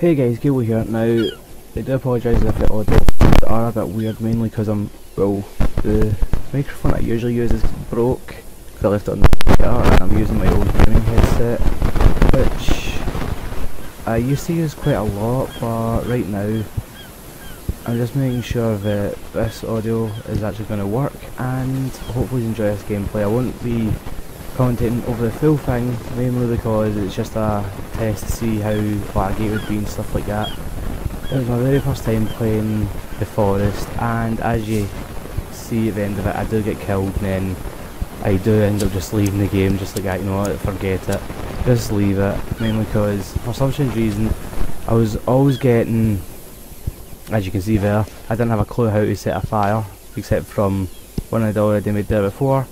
Hey guys, Cable here. Now, I do apologise if the audio are a bit weird, mainly because I'm, well, the microphone I usually use is broke, because I left it on the computer, and I'm using my old gaming headset, which I used to use quite a lot, but right now, I'm just making sure that this audio is actually going to work, and hopefully you enjoy this gameplay. I won't be commentating over the full thing, mainly because it's just a test to see how Blackgate would be and stuff like that. It was my very first time playing the forest, and as you see at the end of it, I do get killed, and then I do end up just leaving the game, just like that, you know forget it. Just leave it, mainly because, for some strange reason, I was always getting, as you can see there, I didn't have a clue how to set a fire, except from one I'd already made there before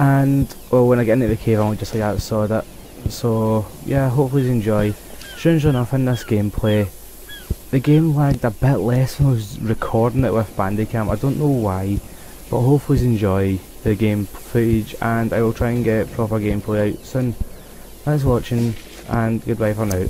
and well when I get into the cave I'll just like that saw that. So yeah hopefully you enjoy. Strange enough in this gameplay the game lagged a bit less when I was recording it with Bandicam. I don't know why but hopefully you enjoy the game footage and I will try and get proper gameplay out soon. Thanks for watching and goodbye for now